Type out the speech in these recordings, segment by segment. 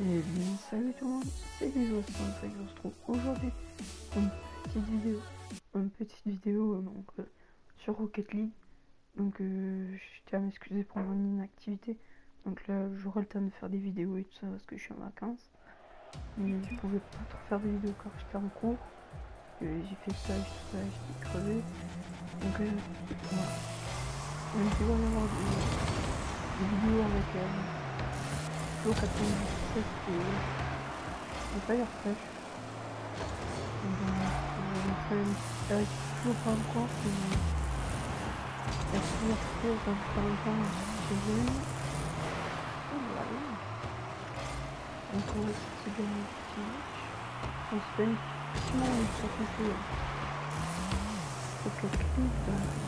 Et bien, salut tout le monde, c'est Vivos, donc je vous retrouve aujourd'hui une petite vidéo, une petite vidéo euh, donc, euh, sur Rocket League. Donc euh, je tiens à m'excuser pour mon inactivité. Donc là j'aurai le temps de faire des vidéos et tout ça parce que je suis en vacances. Mais je pouvais pas trop faire des vidéos car j'étais en cours. J'ai fait stage, tout ça, j'étais crevé. Donc euh, voilà. Y avoir des vidéos avec euh, Flo 97 et, et Firefresh. Donc euh, je ferai une petite avec Flo pas encore. Firefresh dans pas on petit match. On se fait une petite manche sur. Rocket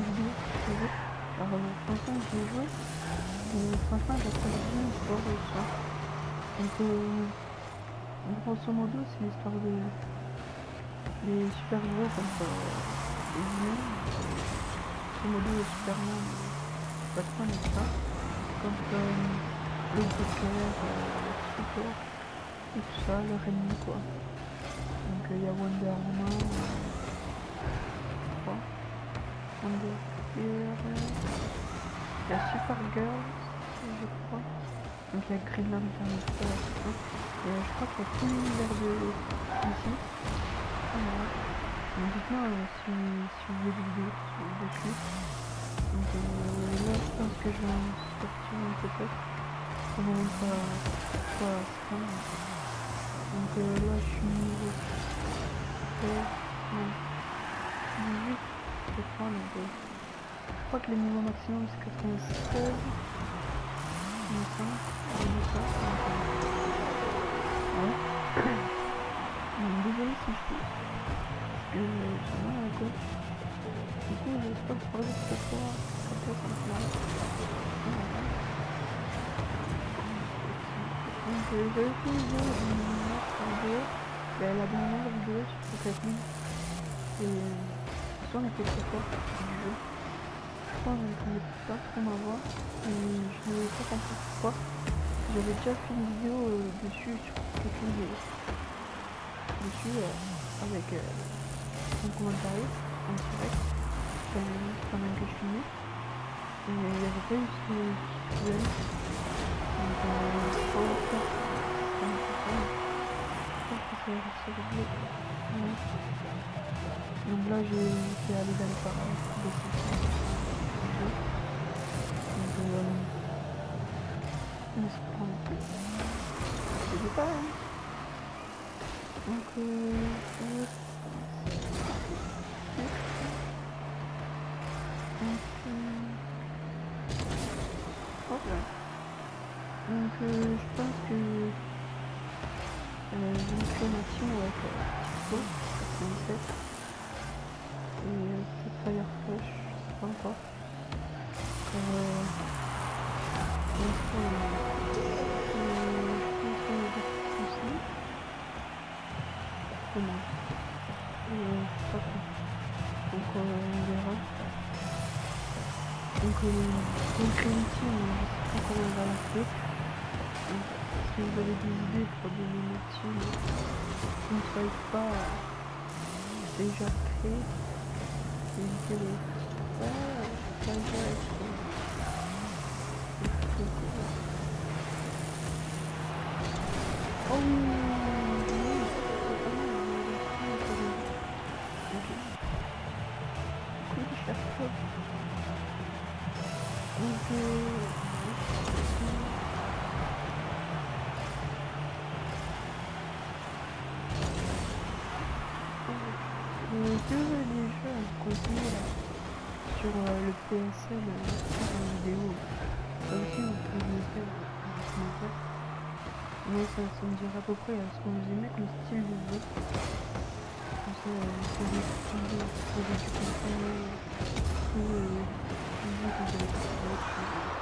vidéos, je. Alors euh, ça. Donc euh, grosso modo c'est l'histoire de des super héros comme. Euh, les humains, grosso modo Superman, Batman et tout ça. Comme euh, le Joker, euh, Super et tout ça, leur ennemi quoi. Donc il y a Wonder Woman, euh, je crois. Wonder Girl, il y a Supergirl, je crois. Donc il y a Green Lantern tout ça. Et euh, je crois qu'il y a tout l'univers de ici. Voilà. Donc dites-moi euh, si, si vous voulez des vidéos dessus. Donc euh, là je pense que je vais en sortir un peut-être. Pour même pas pas à ce point. Donc euh, là je suis niveau 16, non, 18 je crois. Euh, que le niveau maximum c'est 96. Comme ça, on dit ça. Donc, euh, ouais. Donc, désolé si je tousse. Parce que euh, j'ai mal à la gauche. Du coup, j'espère que. Comme ça, ça plaît. Voilà. Donc, euh, j'avais fait une vidéo, une. Ben, la dernière vidéo sur Rocket League. Et on était très fort du jeu. Je crois qu'on n'entendait pas trop ma voix. Et je n'avais pas compris pourquoi. J'avais déjà fait une vidéo euh, dessus sur League. Dessus euh, avec euh, un commentaire en direct pendant, que je filmais. Et il n'y avait pas eu ce problème. Donc, euh, je crois Donc là, j'ai été allé dans les jeu. Donc, euh, on se prend. Un. C'est pas, hein. Donc, euh, euh, donc, euh, euh, je pense que Euh, j'ai fait une action avec euh, Typo, 97. Et euh, peut-être Fireflash, je sais pas encore. Pour l'instant, je sais pas quoi. Donc euh, on verra. Donc euh, donc on va. Si vous avez des idées pour des émissions qui ne soient pas déjà n'hésitez pas à Euh, que déjà continuer là sur euh, le PSN euh, la vidéo. Aussi vous pouvez faire en. Moi ça, ça me dira à peu près euh, ce qu'on vous aimez, le style de jeu. Euh, des euh,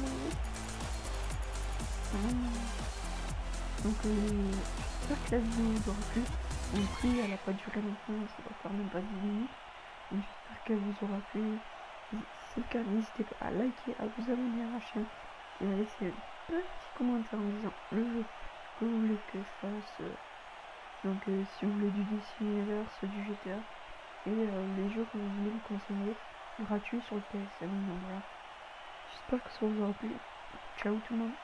Donc euh, j'espère que la vidéo vous aura plu. En plus elle n'a pas duré longtemps, ça va faire même pas 10 minutes. J'espère qu'elle vous aura plu. Si c'est le cas, n'hésitez pas à liker, à vous abonner à la chaîne et à laisser un petit commentaire en disant le jeu que vous voulez que je fasse. donc euh, si vous voulez du DC Universe, du GTA et euh, les jeux que vous voulez me conseiller gratuits sur le PSN. Donc voilà. J'espère que ça vous aura plu. Ciao tout le monde.